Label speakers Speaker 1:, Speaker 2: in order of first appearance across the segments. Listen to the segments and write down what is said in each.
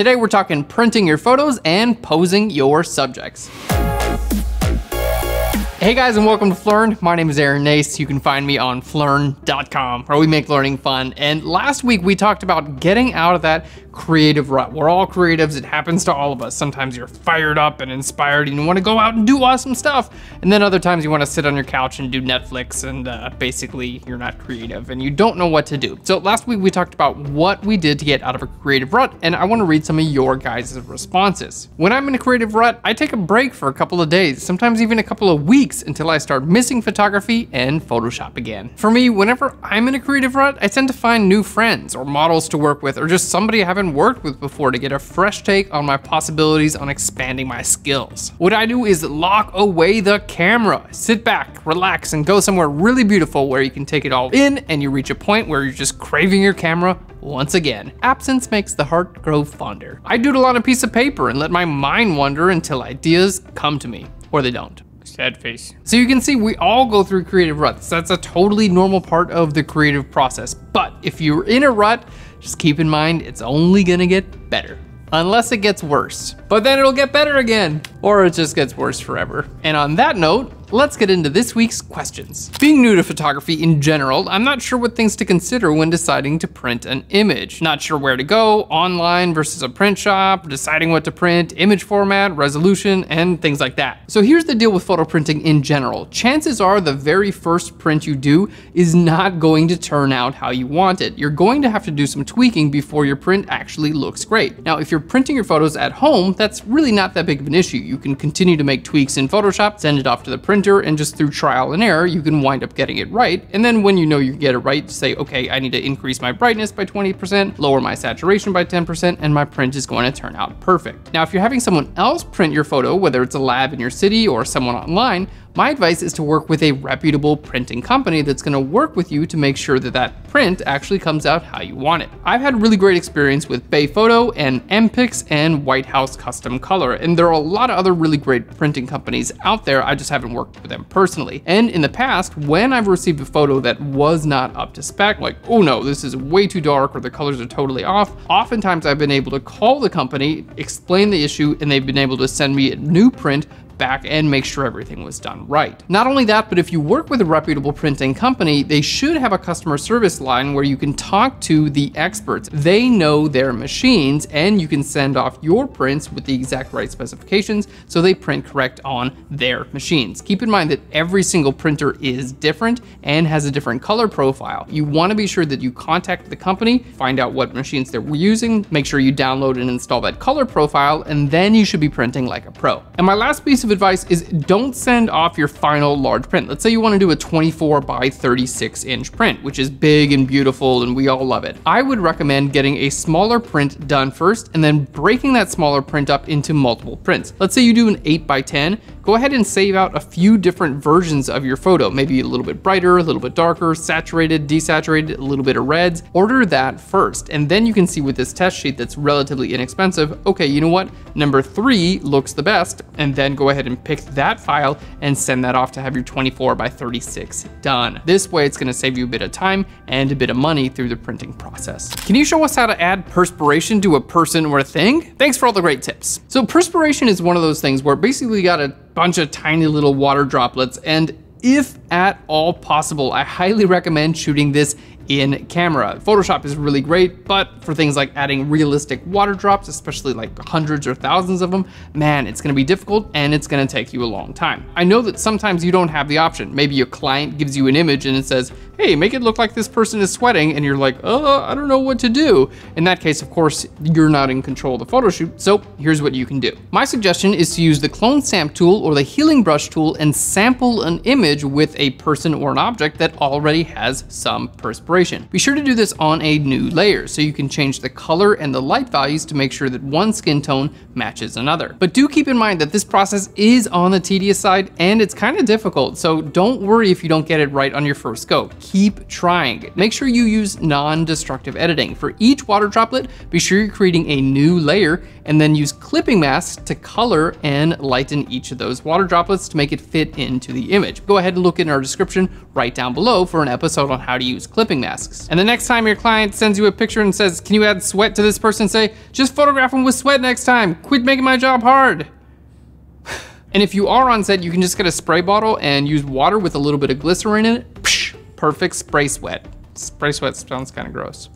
Speaker 1: Today we're talking printing your photos and posing your subjects. Hey guys and welcome to Phlearn. My name is Aaron Nace. You can find me on phlearn.com where we make learning fun. And last week we talked about getting out of that creative rut. We're all creatives. It happens to all of us. Sometimes you're fired up and inspired and you want to go out and do awesome stuff. And then other times you want to sit on your couch and do Netflix and uh, basically you're not creative and you don't know what to do. So last week we talked about what we did to get out of a creative rut and I want to read some of your guys' responses. When I'm in a creative rut, I take a break for a couple of days, sometimes even a couple of weeks until I start missing photography and Photoshop again. For me, whenever I'm in a creative rut, I tend to find new friends or models to work with or just somebody I haven't haven't worked with before to get a fresh take on my possibilities on expanding my skills. What I do is lock away the camera, sit back, relax, and go somewhere really beautiful where you can take it all in and you reach a point where you're just craving your camera once again. Absence makes the heart grow fonder. I doodle on a piece of paper and let my mind wander until ideas come to me, or they don't. Sad face. So you can see we all go through creative ruts. That's a totally normal part of the creative process. But if you're in a rut, just keep in mind, it's only gonna get better. Unless it gets worse. But then it'll get better again. Or it just gets worse forever. And on that note, let's get into this week's questions. Being new to photography in general, I'm not sure what things to consider when deciding to print an image. Not sure where to go, online versus a print shop, deciding what to print, image format, resolution, and things like that. So here's the deal with photo printing in general. Chances are the very first print you do is not going to turn out how you want it. You're going to have to do some tweaking before your print actually looks great. Now, if you're printing your photos at home, that's really not that big of an issue. You can continue to make tweaks in Photoshop, send it off to the printer, printer and just through trial and error, you can wind up getting it right. And then when you know you get it right, say, okay, I need to increase my brightness by 20%, lower my saturation by 10%, and my print is going to turn out perfect. Now, if you're having someone else print your photo, whether it's a lab in your city or someone online, my advice is to work with a reputable printing company that's gonna work with you to make sure that that print actually comes out how you want it. I've had really great experience with Bay Photo and MPix and White House Custom Color, and there are a lot of other really great printing companies out there, I just haven't worked with them personally. And in the past, when I've received a photo that was not up to spec, like, oh no, this is way too dark or the colors are totally off, oftentimes I've been able to call the company, explain the issue, and they've been able to send me a new print back and make sure everything was done right. Not only that, but if you work with a reputable printing company, they should have a customer service line where you can talk to the experts. They know their machines and you can send off your prints with the exact right specifications so they print correct on their machines. Keep in mind that every single printer is different and has a different color profile. You wanna be sure that you contact the company, find out what machines they're using, make sure you download and install that color profile, and then you should be printing like a pro. And my last piece of of advice is don't send off your final large print. Let's say you want to do a 24 by 36 inch print, which is big and beautiful and we all love it. I would recommend getting a smaller print done first and then breaking that smaller print up into multiple prints. Let's say you do an 8 by 10 go ahead and save out a few different versions of your photo, maybe a little bit brighter, a little bit darker, saturated, desaturated, a little bit of reds. Order that first, and then you can see with this test sheet that's relatively inexpensive, okay, you know what? Number three looks the best, and then go ahead and pick that file and send that off to have your 24 by 36 done. This way, it's gonna save you a bit of time and a bit of money through the printing process. Can you show us how to add perspiration to a person or a thing? Thanks for all the great tips. So perspiration is one of those things where basically you got a bunch of tiny little water droplets. And if at all possible, I highly recommend shooting this in camera. Photoshop is really great, but for things like adding realistic water drops, especially like hundreds or thousands of them, man, it's gonna be difficult and it's gonna take you a long time. I know that sometimes you don't have the option. Maybe your client gives you an image and it says, hey, make it look like this person is sweating, and you're like, oh, I don't know what to do. In that case, of course, you're not in control of the photo shoot, so here's what you can do. My suggestion is to use the Clone Stamp tool or the Healing Brush tool and sample an image with a person or an object that already has some perspiration. Be sure to do this on a new layer so you can change the color and the light values to make sure that one skin tone matches another. But do keep in mind that this process is on the tedious side and it's kind of difficult, so don't worry if you don't get it right on your first go keep trying. Make sure you use non-destructive editing. For each water droplet, be sure you're creating a new layer and then use clipping masks to color and lighten each of those water droplets to make it fit into the image. Go ahead and look in our description right down below for an episode on how to use clipping masks. And the next time your client sends you a picture and says, can you add sweat to this person, say, just photograph them with sweat next time. Quit making my job hard. And if you are on set, you can just get a spray bottle and use water with a little bit of glycerin in it. Psh, perfect spray sweat. Spray sweat sounds kind of gross.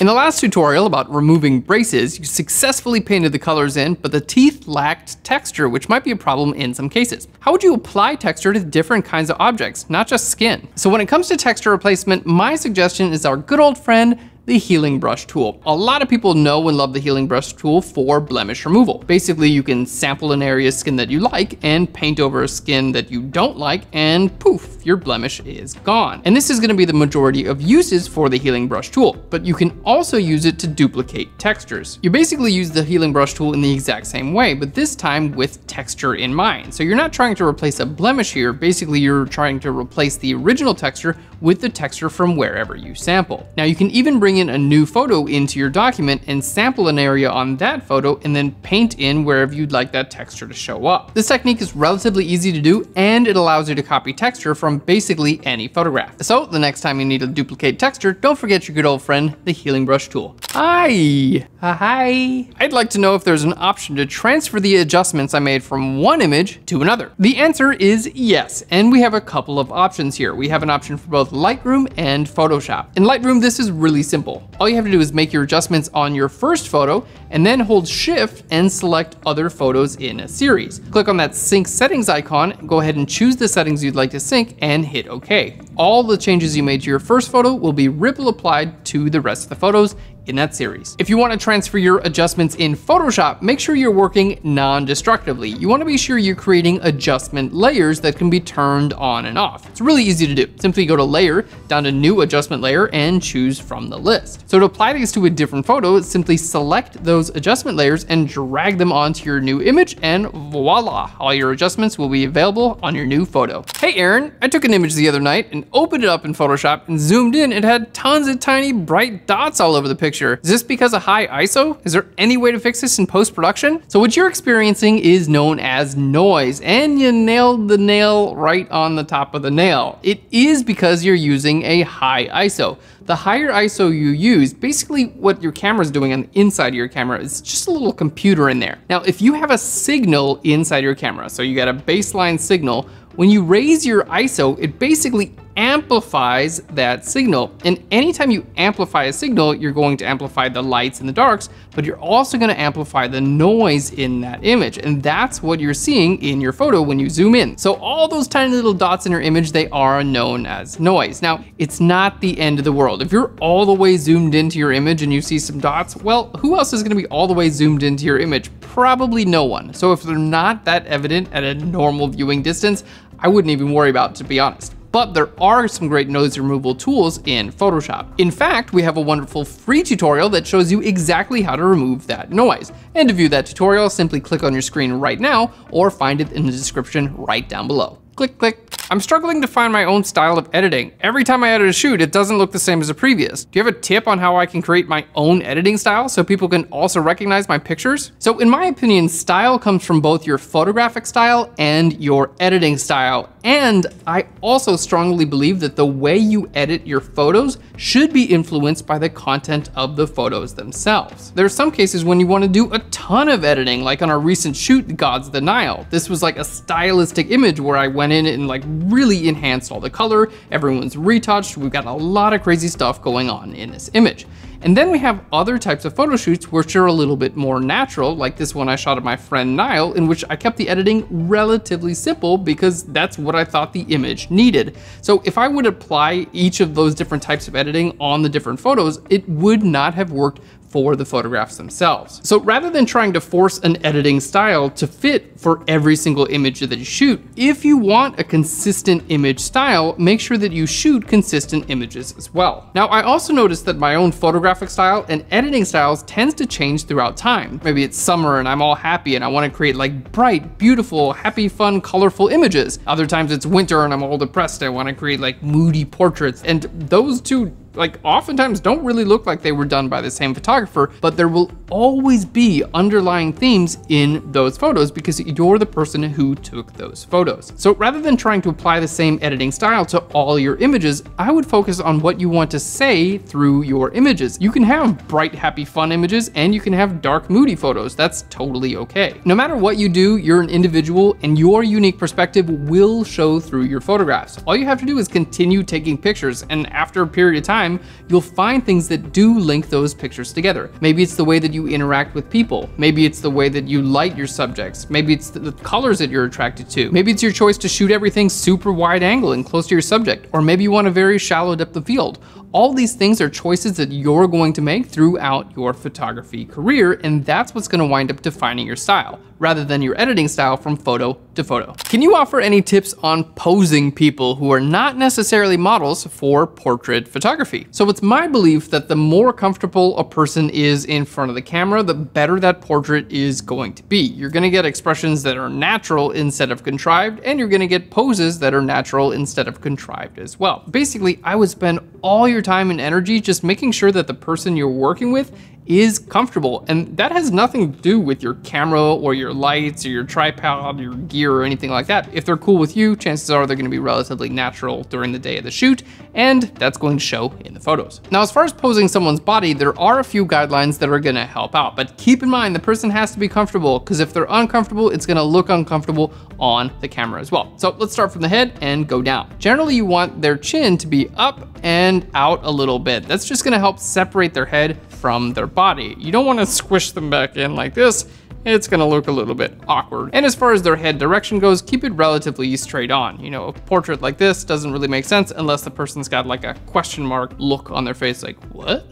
Speaker 1: In the last tutorial about removing braces, you successfully painted the colors in, but the teeth lacked texture, which might be a problem in some cases. How would you apply texture to different kinds of objects, not just skin? So when it comes to texture replacement, my suggestion is our good old friend, the healing brush tool. A lot of people know and love the healing brush tool for blemish removal. Basically, you can sample an area of skin that you like and paint over a skin that you don't like and poof, your blemish is gone. And this is gonna be the majority of uses for the healing brush tool, but you can also use it to duplicate textures. You basically use the healing brush tool in the exact same way, but this time with texture in mind. So you're not trying to replace a blemish here, basically you're trying to replace the original texture with the texture from wherever you sample. Now you can even bring in a new photo into your document and sample an area on that photo and then paint in wherever you'd like that texture to show up. This technique is relatively easy to do and it allows you to copy texture from basically any photograph. So the next time you need to duplicate texture, don't forget your good old friend, the healing brush tool. Hi, hi. I'd like to know if there's an option to transfer the adjustments I made from one image to another. The answer is yes, and we have a couple of options here. We have an option for both Lightroom and Photoshop. In Lightroom, this is really simple. All you have to do is make your adjustments on your first photo and then hold shift and select other photos in a series. Click on that sync settings icon, go ahead and choose the settings you'd like to sync and hit okay. All the changes you made to your first photo will be ripple applied to the rest of the photos in that series. If you want to transfer your adjustments in Photoshop, make sure you're working non-destructively. You want to be sure you're creating adjustment layers that can be turned on and off. It's really easy to do. Simply go to layer, down to new adjustment layer and choose from the list. So to apply these to a different photo, simply select those adjustment layers and drag them onto your new image and voila, all your adjustments will be available on your new photo. Hey Aaron, I took an image the other night and opened it up in Photoshop and zoomed in. It had tons of tiny bright dots all over the picture picture. Is this because of high ISO? Is there any way to fix this in post-production? So what you're experiencing is known as noise, and you nailed the nail right on the top of the nail. It is because you're using a high ISO. The higher ISO you use, basically what your camera is doing on the inside of your camera is just a little computer in there. Now, if you have a signal inside your camera, so you got a baseline signal, when you raise your ISO, it basically amplifies that signal. And anytime you amplify a signal, you're going to amplify the lights and the darks, but you're also gonna amplify the noise in that image. And that's what you're seeing in your photo when you zoom in. So all those tiny little dots in your image, they are known as noise. Now, it's not the end of the world. If you're all the way zoomed into your image and you see some dots, well, who else is gonna be all the way zoomed into your image? Probably no one. So if they're not that evident at a normal viewing distance, I wouldn't even worry about it, to be honest but there are some great noise removal tools in Photoshop. In fact, we have a wonderful free tutorial that shows you exactly how to remove that noise. And to view that tutorial, simply click on your screen right now or find it in the description right down below. Click, click. I'm struggling to find my own style of editing. Every time I edit a shoot, it doesn't look the same as the previous. Do you have a tip on how I can create my own editing style so people can also recognize my pictures? So in my opinion, style comes from both your photographic style and your editing style. And I also strongly believe that the way you edit your photos should be influenced by the content of the photos themselves. There are some cases when you want to do a ton of editing, like on our recent shoot, Gods of the Nile. This was like a stylistic image where I went in and like really enhanced all the color, everyone's retouched, we've got a lot of crazy stuff going on in this image. And then we have other types of photo shoots which are a little bit more natural, like this one I shot of my friend Niall, in which I kept the editing relatively simple because that's what I thought the image needed. So if I would apply each of those different types of editing on the different photos, it would not have worked for the photographs themselves. So rather than trying to force an editing style to fit for every single image that you shoot, if you want a consistent image style, make sure that you shoot consistent images as well. Now, I also noticed that my own photographic style and editing styles tends to change throughout time. Maybe it's summer and I'm all happy and I wanna create like bright, beautiful, happy, fun, colorful images. Other times it's winter and I'm all depressed. I wanna create like moody portraits. And those two like oftentimes don't really look like they were done by the same photographer, but there will always be underlying themes in those photos because you're the person who took those photos. So rather than trying to apply the same editing style to all your images, I would focus on what you want to say through your images. You can have bright, happy, fun images and you can have dark, moody photos. That's totally okay. No matter what you do, you're an individual and your unique perspective will show through your photographs. All you have to do is continue taking pictures and after a period of time, you'll find things that do link those pictures together. Maybe it's the way that you interact with people. Maybe it's the way that you light your subjects. Maybe it's the, the colors that you're attracted to. Maybe it's your choice to shoot everything super wide angle and close to your subject. Or maybe you want a very shallow depth of field. All these things are choices that you're going to make throughout your photography career, and that's what's gonna wind up defining your style, rather than your editing style from photo to photo. Can you offer any tips on posing people who are not necessarily models for portrait photography? So it's my belief that the more comfortable a person is in front of the camera, the better that portrait is going to be. You're gonna get expressions that are natural instead of contrived, and you're gonna get poses that are natural instead of contrived as well. Basically, I would spend all your time and energy just making sure that the person you're working with is comfortable. And that has nothing to do with your camera or your lights or your tripod, your gear or anything like that. If they're cool with you, chances are they're gonna be relatively natural during the day of the shoot, and that's going to show in the photos. Now, as far as posing someone's body, there are a few guidelines that are gonna help out, but keep in mind the person has to be comfortable because if they're uncomfortable, it's gonna look uncomfortable on the camera as well. So let's start from the head and go down. Generally, you want their chin to be up and out a little bit. That's just gonna help separate their head from their body. You don't wanna squish them back in like this, it's gonna look a little bit awkward. And as far as their head direction goes, keep it relatively straight on. You know, a portrait like this doesn't really make sense unless the person's got like a question mark look on their face like, what?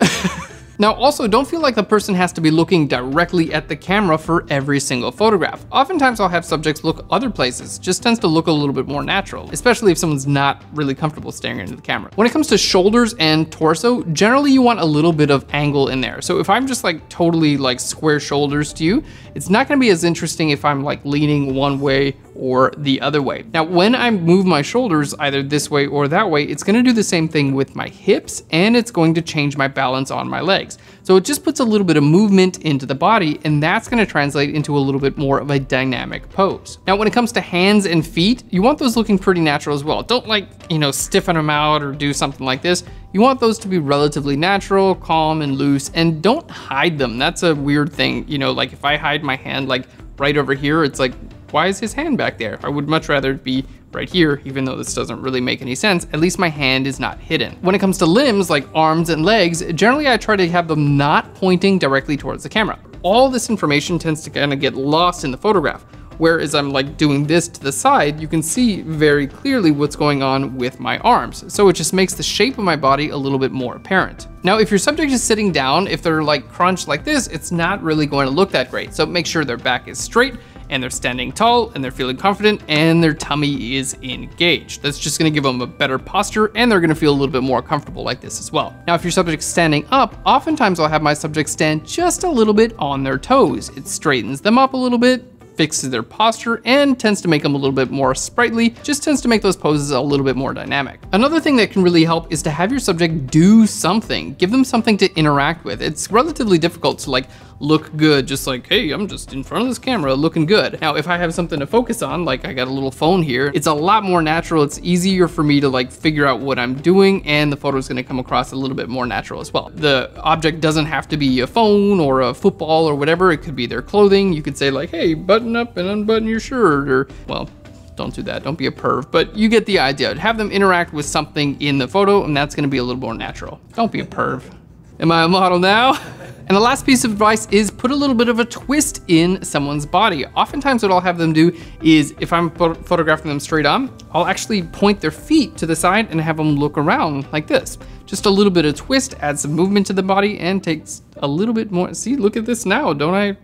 Speaker 1: Now also, don't feel like the person has to be looking directly at the camera for every single photograph. Oftentimes I'll have subjects look other places, just tends to look a little bit more natural, especially if someone's not really comfortable staring into the camera. When it comes to shoulders and torso, generally you want a little bit of angle in there. So if I'm just like totally like square shoulders to you, it's not gonna be as interesting if I'm like leaning one way or the other way. Now, when I move my shoulders either this way or that way, it's gonna do the same thing with my hips and it's going to change my balance on my legs. So it just puts a little bit of movement into the body and that's gonna translate into a little bit more of a dynamic pose. Now, when it comes to hands and feet, you want those looking pretty natural as well. Don't like, you know, stiffen them out or do something like this. You want those to be relatively natural, calm, and loose, and don't hide them. That's a weird thing. You know, like if I hide my hand like right over here, it's like, why is his hand back there? I would much rather be right here, even though this doesn't really make any sense, at least my hand is not hidden. When it comes to limbs, like arms and legs, generally I try to have them not pointing directly towards the camera. All this information tends to kind of get lost in the photograph. Whereas I'm like doing this to the side, you can see very clearly what's going on with my arms. So it just makes the shape of my body a little bit more apparent. Now, if your subject is sitting down, if they're like crunched like this, it's not really going to look that great. So make sure their back is straight and they're standing tall and they're feeling confident and their tummy is engaged. That's just gonna give them a better posture and they're gonna feel a little bit more comfortable like this as well. Now, if your subject's standing up, oftentimes I'll have my subject stand just a little bit on their toes. It straightens them up a little bit, fixes their posture and tends to make them a little bit more sprightly, just tends to make those poses a little bit more dynamic. Another thing that can really help is to have your subject do something, give them something to interact with. It's relatively difficult to like look good, just like, hey, I'm just in front of this camera looking good. Now, if I have something to focus on, like I got a little phone here, it's a lot more natural. It's easier for me to like figure out what I'm doing and the photo is gonna come across a little bit more natural as well. The object doesn't have to be a phone or a football or whatever. It could be their clothing. You could say like, hey, button up and unbutton your shirt or, well, don't do that, don't be a perv, but you get the idea. Have them interact with something in the photo and that's gonna be a little more natural. Don't be a perv. Am I a model now? And the last piece of advice is put a little bit of a twist in someone's body. Oftentimes what I'll have them do is if I'm photographing them straight on, I'll actually point their feet to the side and have them look around like this. Just a little bit of twist, add some movement to the body and takes a little bit more. See, look at this now, don't I?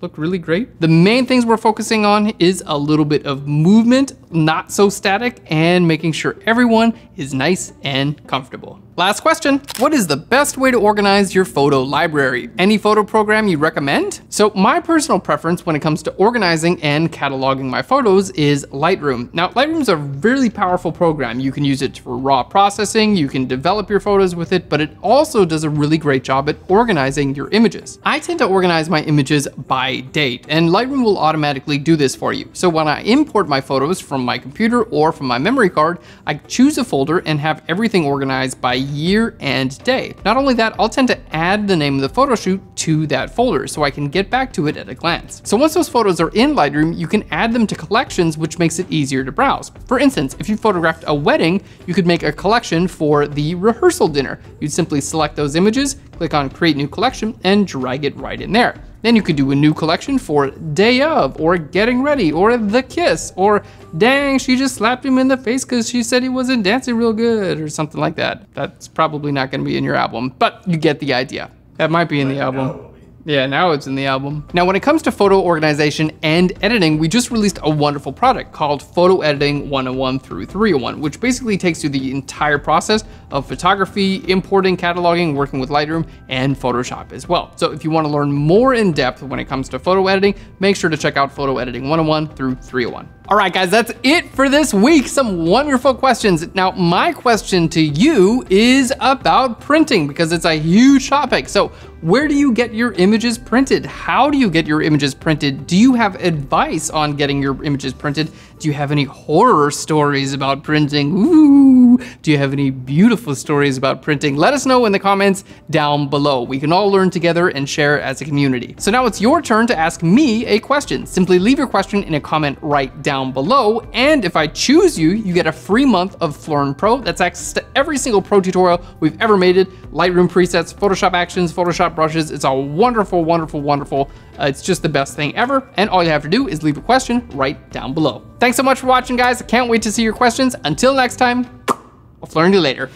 Speaker 1: look really great. The main things we're focusing on is a little bit of movement, not so static, and making sure everyone is nice and comfortable. Last question. What is the best way to organize your photo library? Any photo program you recommend? So my personal preference when it comes to organizing and cataloging my photos is Lightroom. Now, Lightroom is a really powerful program. You can use it for raw processing, you can develop your photos with it, but it also does a really great job at organizing your images. I tend to organize my images by date, and Lightroom will automatically do this for you. So when I import my photos from my computer or from my memory card, I choose a folder and have everything organized by year and day. Not only that, I'll tend to add the name of the photo shoot to that folder so I can get back to it at a glance. So once those photos are in Lightroom, you can add them to collections, which makes it easier to browse. For instance, if you photographed a wedding, you could make a collection for the rehearsal dinner. You'd simply select those images, click on create new collection, and drag it right in there. Then you could do a new collection for day of, or getting ready, or the kiss, or dang, she just slapped him in the face because she said he wasn't dancing real good, or something like that. That's probably not gonna be in your album, but you get the idea. That might be in the album. Yeah, now it's in the album. Now, when it comes to photo organization and editing, we just released a wonderful product called Photo Editing 101 through 301, which basically takes you the entire process of photography, importing, cataloging, working with Lightroom, and Photoshop as well. So if you want to learn more in depth when it comes to photo editing, make sure to check out Photo Editing 101 through 301. All right, guys, that's it for this week. Some wonderful questions. Now, my question to you is about printing because it's a huge topic. So where do you get your images printed? How do you get your images printed? Do you have advice on getting your images printed? Do you have any horror stories about printing? Ooh, do you have any beautiful stories about printing? Let us know in the comments down below. We can all learn together and share as a community. So now it's your turn to ask me a question. Simply leave your question in a comment right down below. And if I choose you, you get a free month of Phlearn Pro. That's access to every single pro tutorial we've ever made it. Lightroom presets, Photoshop actions, Photoshop brushes. It's a wonderful, wonderful, wonderful. Uh, it's just the best thing ever. And all you have to do is leave a question right down below. Thanks so much for watching, guys. I can't wait to see your questions. Until next time, I'll learn you later.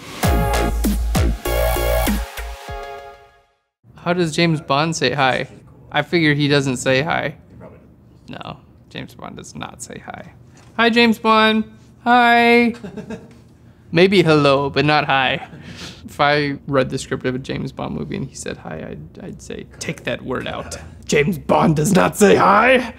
Speaker 1: How does James Bond say hi? I figure he doesn't say hi. No, James Bond does not say hi. Hi, James Bond. Hi. Maybe hello, but not hi. If I read the script of a James Bond movie and he said hi, I'd, I'd say, take that word out. James Bond does not say hi.